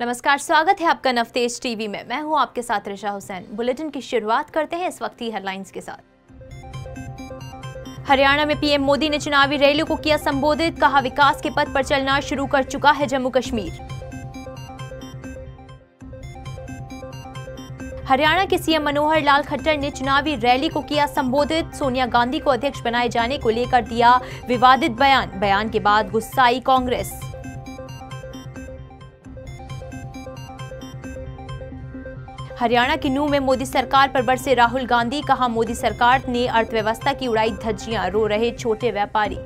नमस्कार, स्वागत है आपका नवतेज टीवी में। मैं हूँ आपके साथ ऋषा हुसैन। बुलेटिन की शुरुआत करते हैं इस वक्त की हेडलाइंस के साथ। हरियाणा में पीएम मोदी ने चुनावी रैली को किया संबोधित, कहा विकास के पथ पर चलना शुरू कर चुका है जम्मू कश्मीर। हरियाणा के सीएम मनोहर लाल खट्टर ने चुनावी रैली को किया संबोधित, सोनिया गांधी को अध्यक्ष बनाए जाने को लेकर दिया विवादित बयान। बयान के बाद गुस्साई कांग्रेस। हरियाणा की नू में मोदी सरकार पर बरसे राहुल गांधी, कहा मोदी सरकार ने अर्थव्यवस्था की उड़ाई धज्जियाँ, रो रहे छोटे व्यापारी।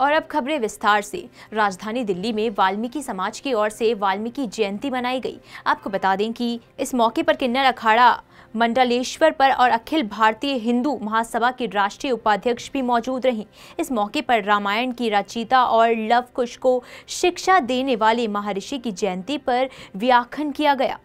और अब खबरें विस्तार से। राजधानी दिल्ली में वाल्मीकि समाज की ओर से वाल्मीकि जयंती मनाई गई। आपको बता दें कि इस मौके पर किन्नर अखाड़ा मंडलेश्वर पर और अखिल भारतीय हिंदू महासभा की राष्ट्रीय उपाध्यक्ष भी मौजूद रहीं। इस मौके पर रामायण की रचयिता और लव कुश को शिक्षा देने वाले महर्षि की जयंती पर व्याख्यान किया गया।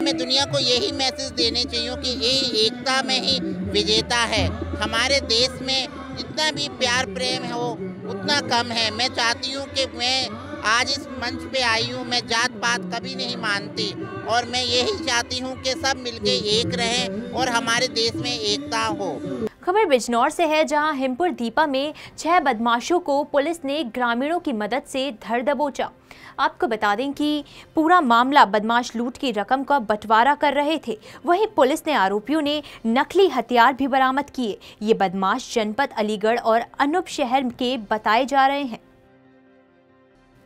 हमें दुनिया को यही मैसेज देने चाहिए कि ये एकता में ही विजेता है। हमारे देश में जितना भी प्यार, प्रेम हो उतना कम है। मैं चाहती हूँ कि मैं आज इस मंच पे आई हूँ, मैं जात पात कभी नहीं मानती। और मैं यही चाहती हूँ कि सब मिलके एक रहें और हमारे देश में एकता हो। खबर बिजनौर से है, जहाँ हिमपुर दीपा में छह बदमाशों को पुलिस ने ग्रामीणों की मदद से धर दबोचा। आपको बता दें कि पूरा मामला बदमाश लूट की रकम का बंटवारा कर रहे थे। वहीं पुलिस ने आरोपियों ने नकली हथियार भी बरामद किए। ये बदमाश जनपद अलीगढ़ और अनूप शहर के बताए जा रहे हैं।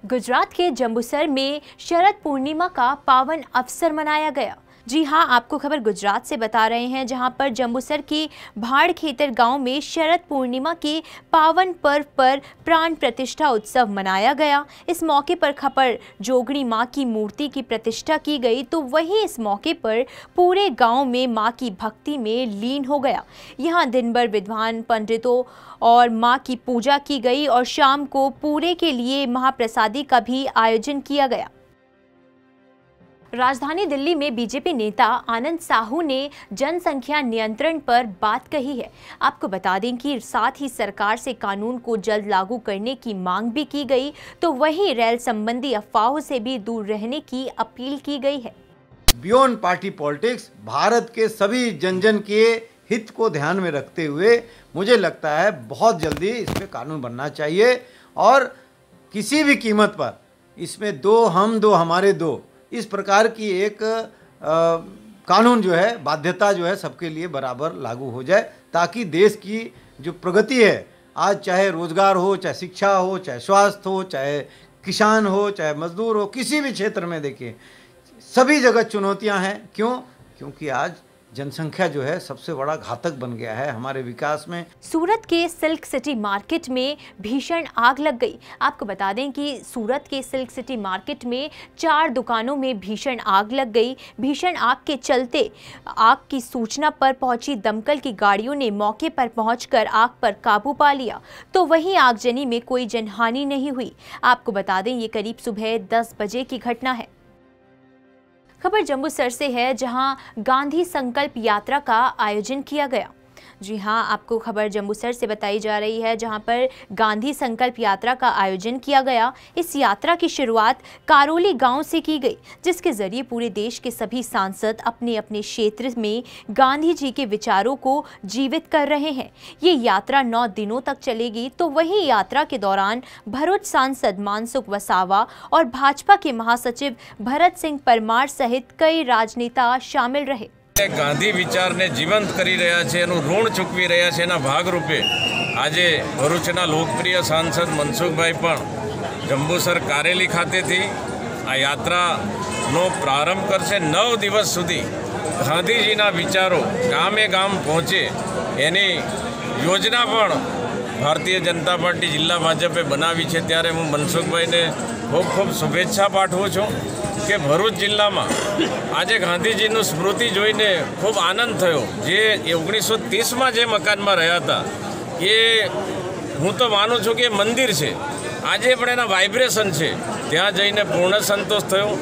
गुजरात के जम्बूसर में शरद पूर्णिमा का पावन अवसर मनाया गया। जी हाँ आपको खबर गुजरात से बता रहे हैं, जहाँ पर जम्बूसर के भाड़ खेतर गाँव में शरद पूर्णिमा के पावन पर्व पर प्राण प्रतिष्ठा उत्सव मनाया गया। इस मौके पर खपर जोगड़ी माँ की मूर्ति की प्रतिष्ठा की गई तो वहीं इस मौके पर पूरे गाँव में माँ की भक्ति में लीन हो गया। यहाँ दिन भर विद्वान, पंडितों और माँ की पूजा की गई और शाम को पूरे के लिए महाप्रसादी का भी आयोजन किया गया। राजधानी दिल्ली में बीजेपी नेता आनंद साहू ने जनसंख्या नियंत्रण पर बात कही है। आपको बता दें कि साथ ही सरकार से कानून को जल्द लागू करने की मांग भी की गई तो वहीं रेल संबंधी अफवाहों से भी दूर रहने की अपील की गई है। बियॉन्ड पार्टी पॉलिटिक्स भारत के सभी जन जन के हित को ध्यान में रखते हुए मुझे लगता है बहुत जल्दी इस पर कानून बनना चाहिए और किसी भी कीमत पर, इसमें दो हम दो, हमारे दो इस प्रकार की एक आ, कानून जो है बाध्यता जो है सबके लिए बराबर लागू हो जाए ताकि देश की जो प्रगति है आज चाहे रोज़गार हो चाहे शिक्षा हो चाहे स्वास्थ्य हो चाहे किसान हो चाहे मजदूर हो किसी भी क्षेत्र में देखिए सभी जगह चुनौतियाँ हैं। क्यों? क्योंकि आज जनसंख्या जो है सबसे बड़ा घातक बन गया है हमारे विकास में। सूरत के सिल्क सिटी मार्केट में भीषण आग लग गई। आपको बता दें कि सूरत के सिल्क सिटी मार्केट में चार दुकानों में भीषण आग लग गई। भीषण आग के चलते आग की सूचना पर पहुँची दमकल की गाड़ियों ने मौके पर पहुंचकर आग पर काबू पा लिया। तो वहीं आगजनी में कोई जनहानि नहीं हुई। आपको बता दें ये करीब सुबह दस बजे की घटना है। खबर जम्मूसर से है जहाँ गांधी संकल्प यात्रा का आयोजन किया गया। जी हाँ आपको खबर जम्मूसर से बताई जा रही है, जहाँ पर गांधी संकल्प यात्रा का आयोजन किया गया। इस यात्रा की शुरुआत कारोली गाँव से की गई, जिसके ज़रिए पूरे देश के सभी सांसद अपने अपने क्षेत्र में गांधी जी के विचारों को जीवित कर रहे हैं। ये यात्रा नौ दिनों तक चलेगी तो वही यात्रा के दौरान भरूच सांसद मानसुख वसावा और भाजपा के महासचिव भरत सिंह परमार सहित कई राजनेता शामिल रहे। ગાંધી વિચારને જીવંત કરી રહ્યા છે, એનું ઋણ ચૂકવી રહ્યા છે, એના ભાગરૂપે આજે ભરૂચના લોકપ્રિય સાંસદ મનસુખભાઈ પણ જંબુસર કારેલી ખાતેથી આ યાત્રાનો પ્રારંભ કરશે. નવ દિવસ સુધી ગાંધીજીના વિચારો ગામે ગામ પહોંચે એની યોજના પણ ભારતીય જનતા પાર્ટી જિલ્લા ભાજપે બનાવી છે. ત્યારે હું મનસુખભાઈને ખૂબ ખૂબ શુભેચ્છા પાઠવું છું. કે ભરૂચ જિલ્લામાં આજે ગાંધીજીનું સ્મૃતિ જોઈને ખૂબ આનંદ થયો. જે ઓગણીસો ત્રીસમાં જે મકાનમાં રહ્યા હતા, એ હું તો માનું છું કે મંદિર છે. આજે પણ એના વાઇબ્રેશન છે. ત્યાં જઈને પૂર્ણ સંતોષ થયો.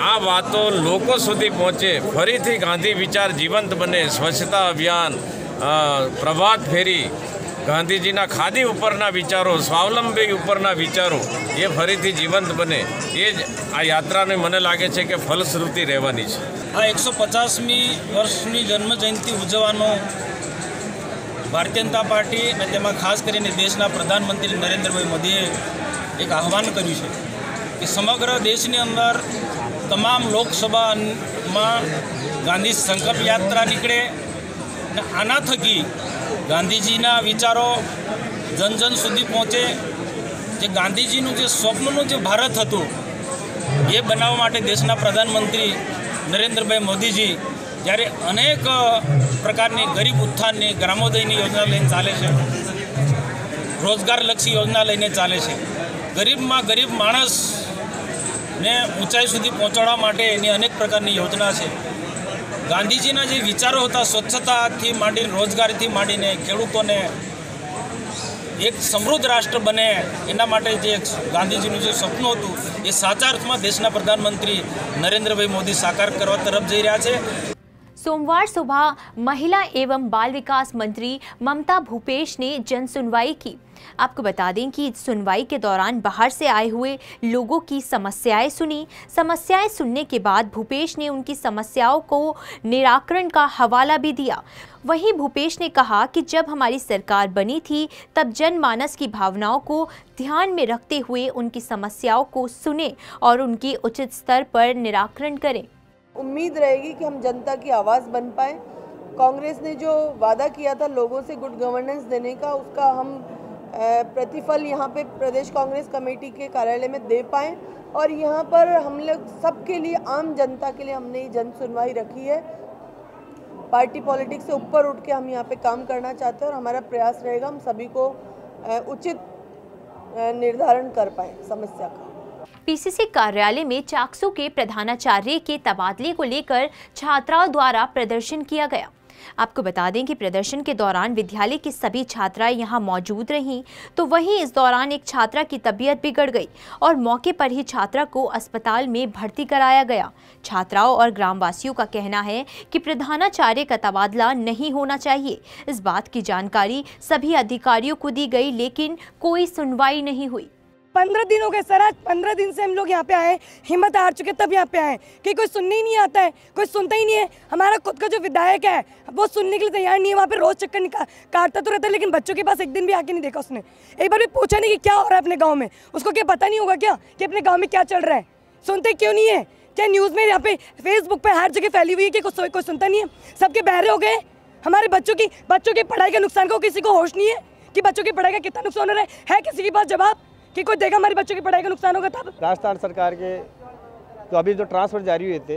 આ વાતો લોકો સુધી પહોંચે, ફરીથી ગાંધી વિચાર જીવંત બને, સ્વચ્છતા અભિયાન પ્રભાત ફેરી ગાંધીજીના ખાદી ઉપરના વિચારો, સ્વાવલંબી ઉપરના વિચારો એ ફરીથી જીવંત બને. એ જ આ યાત્રાને મને લાગે છે કે ફલશ્રુતિ રહેવાની છે. આ એકસો પચાસમી વર્ષની જન્મ જયંતિ ઉજવવાનો ભારતીય જનતા પાર્ટી અને તેમાં ખાસ કરીને દેશના પ્રધાનમંત્રી નરેન્દ્રભાઈ મોદીએ એક આહવાન કર્યું છે કે સમગ્ર દેશની અંદર તમામ લોકસભામાં ગાંધી સંકલ્પ યાત્રા નીકળે અને આના થકી ગાંધીજીના વિચારો જન જન સુધી પહોંચે. જે ગાંધીજીનું જે સ્વપ્નનું જે ભારત હતું, એ બનાવવા માટે દેશના પ્રધાનમંત્રી નરેન્દ્રભાઈ મોદીજી જ્યારે અનેક પ્રકારની ગરીબ ઉત્થાનની, ગ્રામોદયની યોજના લઈને ચાલે છે, રોજગારલક્ષી યોજના લઈને ચાલે છે. ગરીબમાં ગરીબ માણસને ઊંચાઈ સુધી પહોંચાડવા માટે એની અનેક પ્રકારની યોજના છે. ગાંધીજીના જે વિચારો હતા સ્વચ્છતાથી માંડીને, રોજગારીથી માંડીને, ખેડૂતોને એક સમૃદ્ધ રાષ્ટ્ર બને એના માટે જે ગાંધીજીનું જે સપનું હતું, એ સાચા અર્થમાં દેશના પ્રધાનમંત્રી નરેન્દ્રભાઈ મોદી સાકાર કરવા તરફ જઈ રહ્યા છે. सोमवार सुबह महिला एवं बाल विकास मंत्री ममता भूपेश ने जन सुनवाई की। आपको बता दें कि सुनवाई के दौरान बाहर से आए हुए लोगों की समस्याएँ सुनी। समस्याएँ सुनने के बाद भूपेश ने उनकी समस्याओं को निराकरण का हवाला भी दिया। वहीं भूपेश ने कहा कि जब हमारी सरकार बनी थी, तब जनमानस की भावनाओं को ध्यान में रखते हुए उनकी समस्याओं को सुने और उनकी उचित स्तर पर निराकरण करें। उम्मीद रहेगी कि हम जनता की आवाज़ बन पाए। कांग्रेस ने जो वादा किया था लोगों से गुड गवर्नेंस देने का, उसका हम प्रतिफल यहाँ पे प्रदेश कांग्रेस कमेटी के कार्यालय में दे पाएँ। और यहाँ पर हम लोग सबके लिए, आम जनता के लिए हमने ये जन सुनवाई रखी है। पार्टी पॉलिटिक्स से ऊपर उठ के हम यहाँ पे काम करना चाहते हैं और हमारा प्रयास रहेगा हम सभी को उचित निर्धारण कर पाए समस्या का। पीसीसी कार्यालय में चाकसू के प्रधानाचार्य के तबादले को लेकर छात्राओं द्वारा प्रदर्शन किया गया। आपको बता दें कि प्रदर्शन के दौरान विद्यालय की सभी छात्राएँ यहाँ मौजूद रहीं तो वहीं इस दौरान एक छात्रा की तबीयत बिगड़ गई और मौके पर ही छात्रा को अस्पताल में भर्ती कराया गया। छात्राओं और ग्रामवासियों का कहना है कि प्रधानाचार्य का तबादला नहीं होना चाहिए। इस बात की जानकारी सभी अधिकारियों को दी गई, लेकिन कोई सुनवाई नहीं हुई। पंद्रह दिन हो गए सर आज पंद्रह दिन से हम लोग यहाँ पे आए हिम्मत हार चुके, तब यहाँ पे आए कि कोई सुनने ही नहीं आता है, कोई सुनता ही नहीं है। हमारा खुद का जो विधायक है, वो सुनने के लिए तैयार नहीं है। वहाँ पे रोज चक्कर निकाल काटता तो रहता है, लेकिन बच्चों के पास एक दिन भी आके नहीं देखा उसने। एक बार भी पूछा नहीं कि क्या हो रहा है अपने गाँव में। उसको क्या पता नहीं होगा क्या, कि अपने गाँव में क्या चल रहा है। सुनते क्यों नहीं है? क्या न्यूज़ में यहाँ पे फेसबुक पे हर जगह फैली हुई है कि कोई कोई सुनता नहीं है? सबके बहरे हो गए। हमारे बच्चों की बच्चों की पढ़ाई का नुकसान को किसी को होश नहीं है? कि बच्चों की पढ़ाई का कितना नुकसान हो रहा है किसी के पास जवाब? कि कोई देगा हमारे बच्चों की पढ़ाई का नुकसान होगा तब? राजस्थान सरकार के तो अभी जो ट्रांसफ़र जारी हुए थे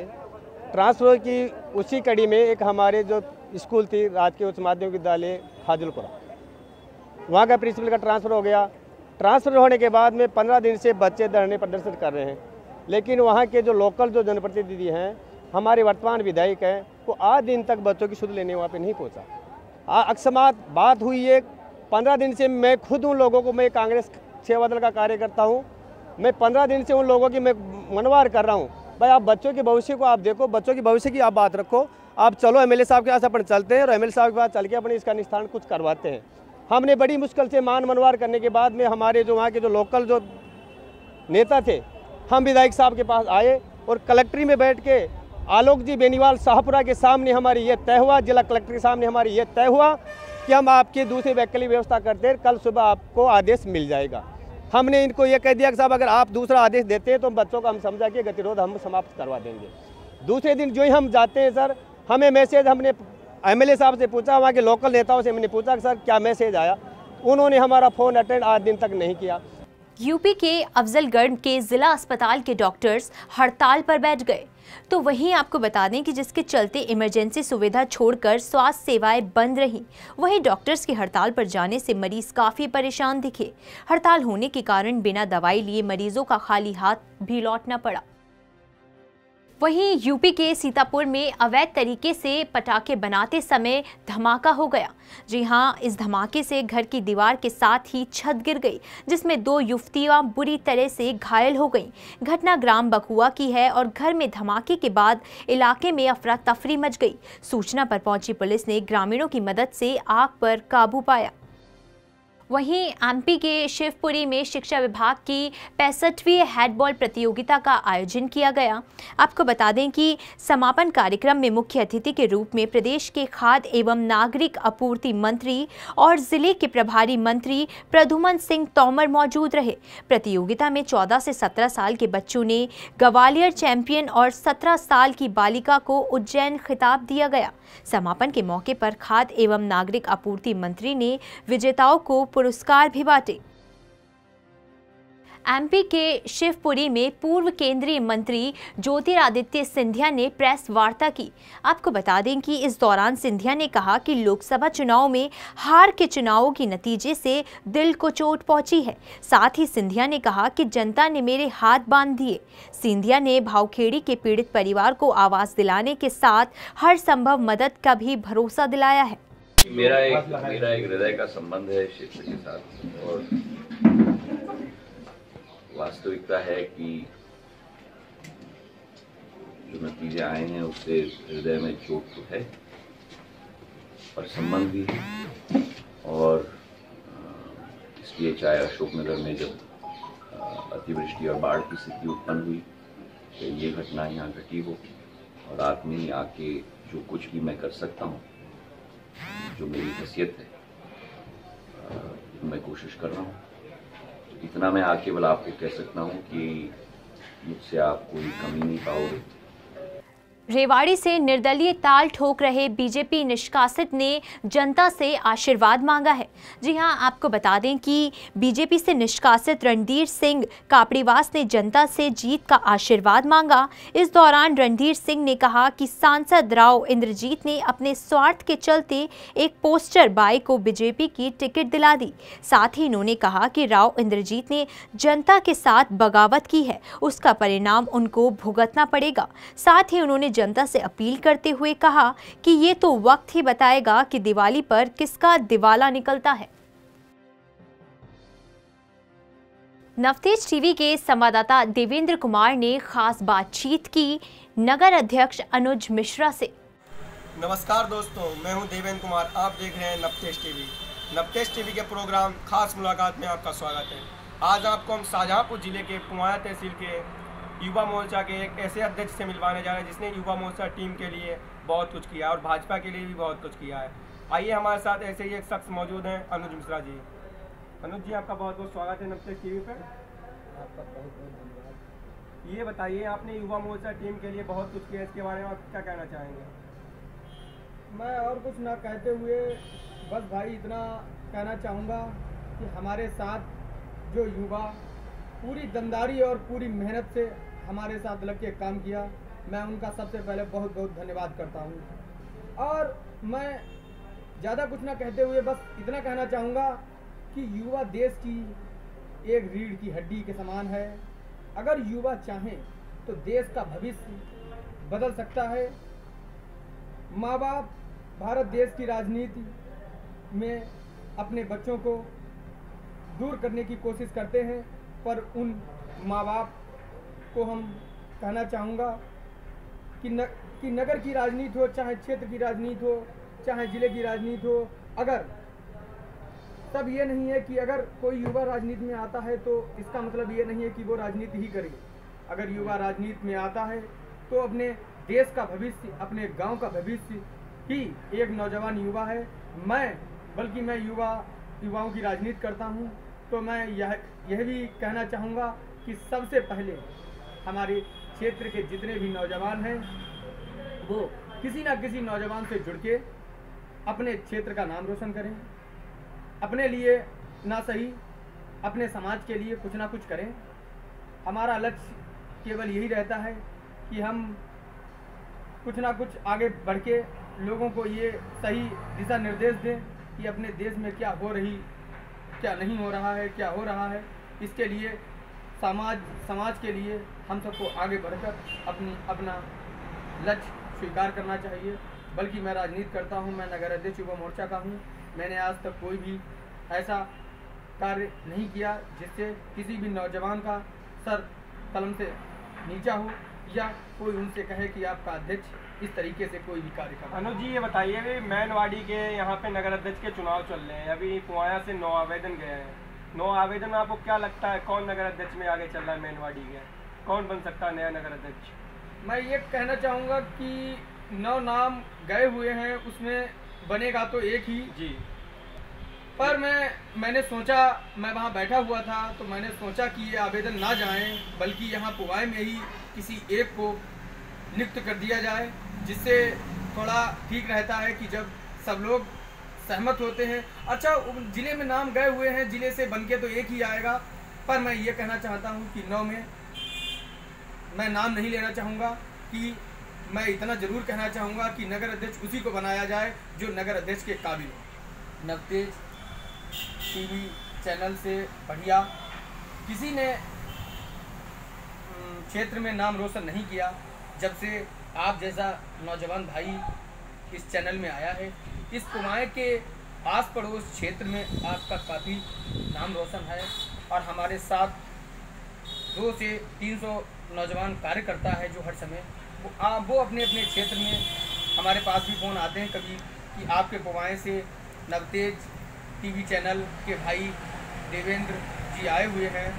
ट्रांसफ़र की उसी कड़ी में एक हमारे जो स्कूल थी राजकीय उच्च माध्यमिक विद्यालय फाजिलपुरा वहाँ का प्रिंसिपल का ट्रांसफ़र हो गया। ट्रांसफ़र होने के बाद में पंद्रह दिन से बच्चे धरने प्रदर्शन कर रहे हैं। लेकिन वहाँ के जो लोकल जो जनप्रतिनिधि हैं, हमारे वर्तमान विधायक हैं, वो आज दिन तक बच्चों की सुध लेने वहाँ पे नहीं पहुँचा। अक्समात बात हुई है पंद्रह दिन से मैं खुद उन लोगों को, मैं कांग्रेस सेवा दल का कार्य करता हूँ। मैं पंद्रह दिन से उन लोगों की मैं मनवार कर रहा हूँ। भाई, आप बच्चों के भविष्य को आप देखो, बच्चों के भविष्य की आप बात रखो। आप चलो एमएलए साहब के पास अपन चलते हैं और एमएलए साहब के पास चल के अपने इसका निस्तारण कुछ करवाते हैं। हमने बड़ी मुश्किल से मान मनवार करने के बाद में हमारे जो वहाँ के जो लोकल जो नेता थे, हम विधायक साहब के पास आए और कलेक्ट्री में बैठ के आलोक जी बेनीवाल शाहपुरा के सामने हमारी ये तय हुआ, जिला कलेक्टर के सामने हमारी ये तय हुआ। कि हम आपकी दूसरी वैकल्पिक व्यवस्था करते हैं, कल सुबह आपको आदेश मिल जाएगा। हमने इनको ये कह दिया कि साहब, अगर आप दूसरा आदेश देते हैं तो बच्चों को हम समझा के गतिरोध हम समाप्त करवा देंगे। दूसरे दिन जो ही हम जाते हैं, सर, हमें मैसेज हमने एमएलए साहब से पूछा, वहाँ के लोकल नेताओं से हमने पूछा कि, सर, क्या मैसेज आया? उन्होंने हमारा फ़ोन अटेंड आज दिन तक नहीं किया। यूपी के अफजलगढ़ के जिला अस्पताल के डॉक्टर्स हड़ताल पर बैठ गए। तो वहीं आपको बता दें कि जिसके चलते इमरजेंसी सुविधा छोड़कर स्वास्थ्य सेवाएँ बंद रहीं, वहीं डॉक्टर्स की हड़ताल पर जाने से मरीज़ काफ़ी परेशान दिखे। हड़ताल होने के कारण बिना दवाई लिए मरीजों का खाली हाथ भी लौटना पड़ा। वहीं यूपी के सीतापुर में अवैध तरीके से पटाखे बनाते समय धमाका हो गया। जी हाँ, इस धमाके से घर की दीवार के साथ ही छत गिर गई, जिसमें दो युवतियाँ बुरी तरह से घायल हो गईं। घटना ग्राम बकुआ की है और घर में धमाके के बाद इलाके में अफरा तफरी मच गई। सूचना पर पहुँची पुलिस ने ग्रामीणों की मदद से आग पर काबू पाया। वहीं एमपी के शिवपुरी में शिक्षा विभाग की पैंसठवीं हैंडबॉल प्रतियोगिता का आयोजन किया गया। आपको बता दें कि समापन कार्यक्रम में मुख्य अतिथि के रूप में प्रदेश के खाद्य एवं नागरिक आपूर्ति मंत्री और ज़िले के प्रभारी मंत्री प्रधुमन सिंह तोमर मौजूद रहे। प्रतियोगिता में 14 से 17 साल के बच्चों ने ग्वालियर चैंपियन और 17 साल की बालिका को उज्जैन खिताब दिया गया। समापन के मौके पर खाद्य एवं नागरिक आपूर्ति मंत्री ने विजेताओं को पुरस्कार भी बांटे। एमपी के शिवपुरी में पूर्व केंद्रीय मंत्री ज्योतिरादित्य सिंधिया ने प्रेस वार्ता की। आपको बता दें कि इस दौरान सिंधिया ने कहा कि लोकसभा चुनाव में हार के चुनावों के नतीजे से दिल को चोट पहुँची है। साथ ही सिंधिया ने कहा कि जनता ने मेरे हाथ बाँध दिए। सिंधिया ने भावखेड़ी के पीड़ित परिवार को आवास दिलाने के साथ हर संभव मदद का भी भरोसा दिलाया है। मेरा एक मेरा एक हृदय का संबंध है क्षेत्र के साथ। और वास्तविकता है कि जो नतीजे आए हैं, उससे हृदय में चोट तो है और संबंध भी है। और इसलिए चाहे अशोकनगर में जब अतिवृष्टि और बाढ़ की स्थिति उत्पन्न हुई तो ये घटना यहाँ घटी हो। और आदमी आके जो कुछ भी मैं कर सकता हूँ जो मेरी हैसियत है मैं कोशिश कर रहा हूँ। इतना मैं आके केवल आपको कह सकता हूँ कि मुझसे आप कोई कमी नहीं पाओगे। रेवाड़ी से निर्दलीय ताल ठोक रहे बीजेपी निष्कासित ने जनता से आशीर्वाद मांगा है। जी हाँ, आपको बता दें कि बीजेपी से निष्कासित रणधीर सिंह कापड़ीवास ने जनता से जीत का आशीर्वाद मांगा। इस दौरान रणधीर सिंह ने कहा कि सांसद राव इंद्रजीत ने अपने स्वार्थ के चलते एक पोस्टर बाई को बीजेपी की टिकट दिला दी। साथ ही इन्होंने कहा कि राव इंद्रजीत ने जनता के साथ बगावत की है। उसका परिणाम उनको भुगतना पड़ेगा। साथ ही उन्होंने जनता से अपील करते हुए कहा कि ये तो वक्त ही बताएगा कि दिवाली पर किसका दिवाला निकलता है। नवतेज टीवी के संवाददाता देवेंद्र कुमार ने खास बातचीत की नगर अध्यक्ष अनुज मिश्रा से। नमस्कार दोस्तों, मैं हूँ देवेंद्र कुमार। आप देख रहे हैं नवतेज टीवी। नवतेज टीवी के प्रोग्राम खास मुलाकात में आपका स्वागत है। आज आपको हम शाहजहाँपुर ज़िले के पुमाया तहसील के युवा मोर्चा के एक ऐसे अध्यक्ष से मिलवाने जा रहे हैं जिसने युवा मोर्चा टीम के लिए बहुत कुछ किया और भाजपा के लिए भी बहुत कुछ किया है। आइए हमारे साथ ऐसे ही एक शख्स मौजूद हैं अनुज मिश्रा जी। अनुज जी आपका बहुत बहुत स्वागत है नवतेज टीवी पर आपका बहुत बहुत धन्यवाद। ये बताइए आपने युवा मोर्चा टीम के लिए बहुत कुछ किया इसके बारे में आप क्या कहना चाहेंगे? मैं और कुछ ना कहते हुए बस भाई इतना कहना चाहूँगा कि हमारे साथ जो युवा पूरी दमदारी और पूरी मेहनत से हमारे साथ लग के काम किया। मैं उनका सबसे पहले बहुत बहुत धन्यवाद करता हूँ। और मैं ज़्यादा कुछ ना कहते हुए बस इतना कहना चाहूँगा कि युवा देश की एक रीढ़ की हड्डी के समान है। अगर युवा चाहें तो देश का भविष्य बदल सकता है। माँ बाप भारत देश की राजनीति में अपने बच्चों को दूर करने की कोशिश करते हैं, पर उन माँ बाप को हम कहना चाहूँगा कि न, कि नगर की राजनीति हो, चाहे क्षेत्र की राजनीति हो, चाहे ज़िले की राजनीति हो, अगर तब ये नहीं है कि अगर कोई युवा राजनीति में आता है तो इसका मतलब ये नहीं है कि वो राजनीति ही करे। अगर युवा राजनीति में आता है तो अपने देश का भविष्य, अपने गाँव का भविष्य ही एक नौजवान युवा है। मैं, बल्कि मैं युवा, युवाओं की राजनीति करता हूँ तो मैं यह यह भी कहना चाहूँगा कि सबसे पहले हमारे क्षेत्र के जितने भी नौजवान हैं, वो किसी ना किसी नौजवान से जुड़ के अपने क्षेत्र का नाम रोशन करें, अपने लिए ना सही, अपने समाज के लिए कुछ ना कुछ करें। हमारा लक्ष्य केवल यही रहता है कि हम कुछ ना कुछ आगे बढ़ के लोगों को ये सही दिशा निर्देश दें कि अपने देश में क्या हो रही, क्या नहीं हो रहा है, क्या हो रहा है। इसके लिए समाज समाज के लिए हम सबको आगे बढ़कर अपनी, अपना लक्ष्य स्वीकार करना चाहिए। बल्कि मैं राजनीति करता हूँ, मैं नगर अध्यक्ष युवा मोर्चा का हूँ। मैंने आज तक कोई भी ऐसा कार्य नहीं किया जिससे किसी भी नौजवान का सर कलम से नीचा हो या कोई उनसे कहे कि आपका अध्यक्ष इस तरीके से कोई भी कार्य कर अनुज जी, ये बताइए, अभी मैनवाड़ी के यहाँ पे नगर अध्यक्ष के चुनाव चल रहे हैं। अभी पुआया से नौ आवेदन गए हैं। नौ आवेदन में आपको क्या लगता है? कौन नगर अध्यक्ष में आगे चल रहा है? मैनवाड़ी के। कौन बन सकता है नया नगर अध्यक्ष? मैं ये कहना चाहूँगा कि नौ नाम गए हुए हैं उसमें बनेगा तो एक ही। जी। पर मैं मैंने सोचा मैं वहाँ बैठा हुआ था तो मैंने सोचा कि ये आवेदन ना जाएँ बल्कि यहाँ पुवाई में ही किसी एक को नियुक्त कर दिया जाए जिससे थोड़ा ठीक रहता है कि जब सब लोग सहमत होते हैं। अच्छा ज़िले में नाम गए हुए हैं, ज़िले से बन के तो एक ही आएगा, पर मैं ये कहना चाहता हूँ कि नौ में मैं नाम नहीं लेना चाहूँगा, कि मैं इतना ज़रूर कहना चाहूँगा कि नगर अध्यक्ष उसी को बनाया जाए, जो नगर अध्यक्ष के काबिल हो। नवतेज टीवी चैनल से बढ़िया। किसी ने क्षेत्र में नाम रोशन नहीं किया, जब से आप जैसा नौजवान भाई इस चैनल में आया है। इस कुमाएँ के आस पड़ोस क्षेत्र में आपका काफ़ी नाम रोशन है और हमारे साथ दो से तीन सौ नौजवान कार्यकर्ता है जो हर समय वो, आ, वो अपने अपने क्षेत्र में हमारे पास भी फ़ोन आते हैं कभी कि आपके कुमाएँ से नवतेज टीवी चैनल के भाई देवेंद्र जी आए हुए हैं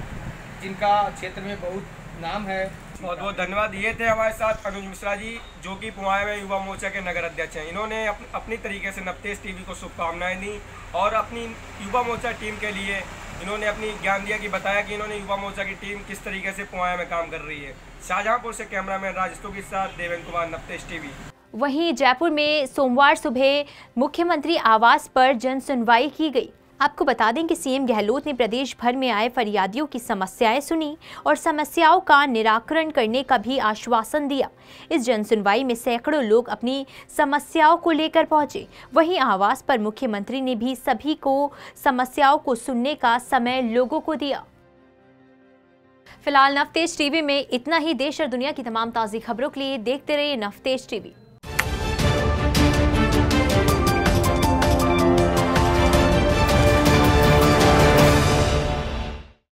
जिनका क्षेत्र में बहुत नाम है। बहुत बहुत धन्यवाद। ये थे हमारे साथ अनुज मिश्रा जी जो कि पुआया में युवा मोर्चा के नगर अध्यक्ष हैं। इन्होंने अप, अपनी तरीके से नवतेज टीवी को शुभकामनाएँ दी और अपनी युवा मोर्चा टीम के लिए इन्होंने अपनी ज्ञान दिया कि बताया कि इन्होंने युवा मोर्चा की टीम किस तरीके से पुआया में काम कर रही है। शाहजहाँपुर से कैमरामैन राजस्तों के साथ देवेंद्र कुमार नवतेज टीवी। वहीं जयपुर में सोमवार सुबह मुख्यमंत्री आवास पर जन सुनवाई की गई। आपको बता दें कि सीएम गहलोत ने प्रदेश भर में आए फरियादियों की समस्याएँ सुनी और समस्याओं का निराकरण करने का भी आश्वासन दिया। इस जनसुनवाई में सैकड़ों लोग अपनी समस्याओं को लेकर पहुँचे। वहीं आवास पर मुख्यमंत्री ने भी सभी को समस्याओं को सुनने का समय लोगों को दिया। फ़िलहाल नवतेज टीवी में इतना ही। देश और दुनिया की तमाम ताज़ी खबरों के लिए देखते रहिए नवतेज टीवी।